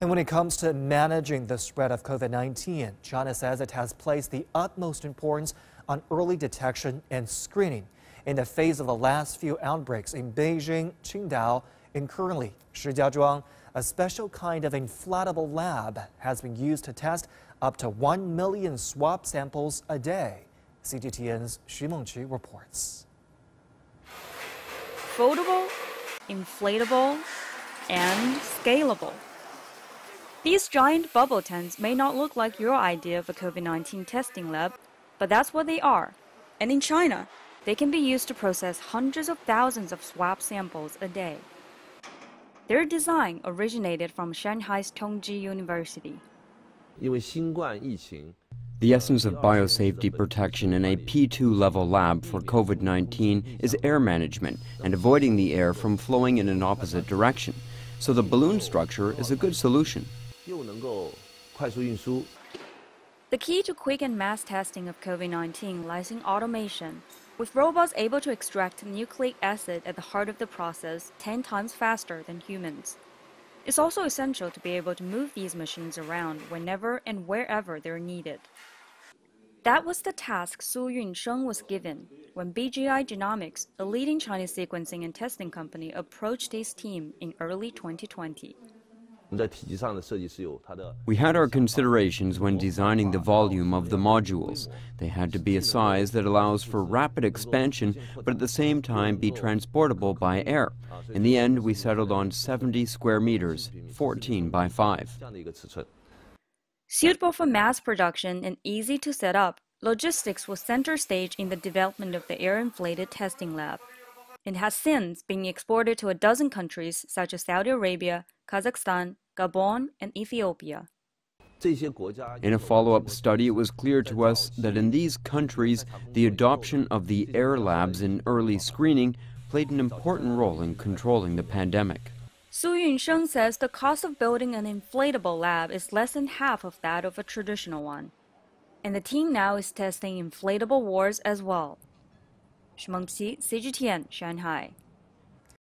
And when it comes to managing the spread of COVID 19, China says it has placed the utmost importance on early detection and screening in the face of the last few outbreaks in Beijing, Qingdao, and currently Shijiazhuang. A special kind of inflatable lab has been used to test up to 1 million swab samples a day. CGTN's Xu Mengqi reports. Foldable, inflatable, and scalable. These giant bubble tents may not look like your idea of a COVID 19 testing lab, but that's what they are. And in China, they can be used to process hundreds of thousands of swab samples a day. Their design originated from Shanghai's Tongji University. The essence of biosafety protection in a P2 level lab for COVID 19 is air management and avoiding the air from flowing in an opposite direction. So the balloon structure is a good solution. The key to quick and mass testing of COVID 19 lies in automation, with robots able to extract nucleic acid at the heart of the process 10 times faster than humans. It's also essential to be able to move these machines around whenever and wherever they're needed. That was the task Su Yunsheng was given when BGI Genomics, a leading Chinese sequencing and testing company, approached his team in early 2020. We had our considerations when designing the volume of the modules. They had to be a size that allows for rapid expansion, but at the same time be transportable by air. In the end, we settled on 70 square meters, 14 by 5. Suitable for mass production and easy to set up, logistics was center stage in the development of the air-inflated testing lab. It has since been exported to a dozen countries such as Saudi Arabia, Kazakhstan, Gabon, and Ethiopia. In a follow up study, it was clear to us that in these countries, the adoption of the air labs in early screening played an important role in controlling the pandemic. Su Yunsheng says the cost of building an inflatable lab is less than half of that of a traditional one. And the team now is testing inflatable wards as well. Xu Mengqi, CGTN, Shanghai.